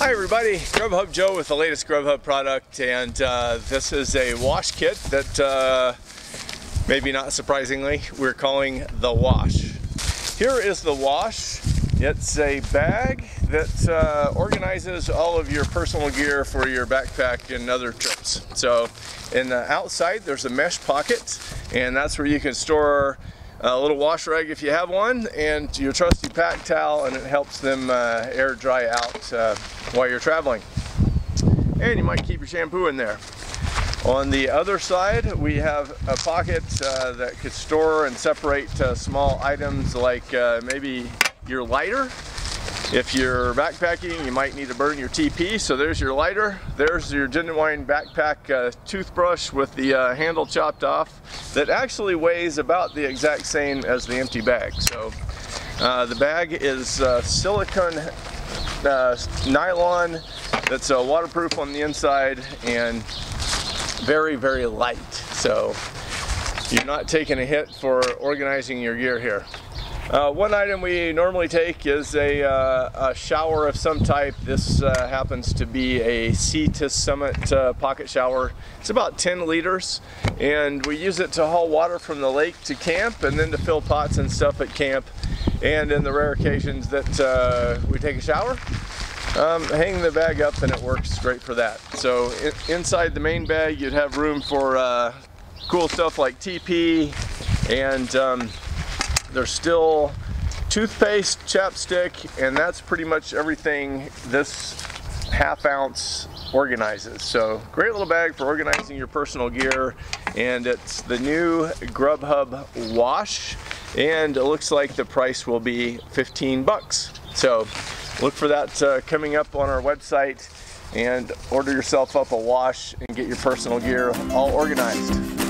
Hi everybody, Grubhub Joe with the latest Grubhub product and uh, this is a wash kit that uh, maybe not surprisingly we're calling the wash. Here is the wash. It's a bag that uh, organizes all of your personal gear for your backpack and other trips. So in the outside there's a mesh pocket and that's where you can store a little wash rag if you have one and your trusty pack towel and it helps them uh, air dry out uh, while you're traveling. And you might keep your shampoo in there. On the other side we have a pocket uh, that could store and separate uh, small items like uh, maybe your lighter if you're backpacking, you might need to burn your TP. So there's your lighter. There's your genuine backpack uh, toothbrush with the uh, handle chopped off that actually weighs about the exact same as the empty bag. So uh, the bag is uh, silicone uh, nylon that's uh, waterproof on the inside and very, very light. So you're not taking a hit for organizing your gear here. Uh, one item we normally take is a, uh, a, shower of some type. This uh, happens to be a Sea to Summit uh, pocket shower. It's about 10 liters and we use it to haul water from the lake to camp and then to fill pots and stuff at camp. And in the rare occasions that uh, we take a shower, um, hang the bag up and it works great for that. So in, inside the main bag you'd have room for uh, cool stuff like TP and um, there's still toothpaste, chapstick, and that's pretty much everything this half ounce organizes. So great little bag for organizing your personal gear and it's the new Grubhub wash and it looks like the price will be 15 bucks. So look for that uh, coming up on our website and order yourself up a wash and get your personal gear all organized.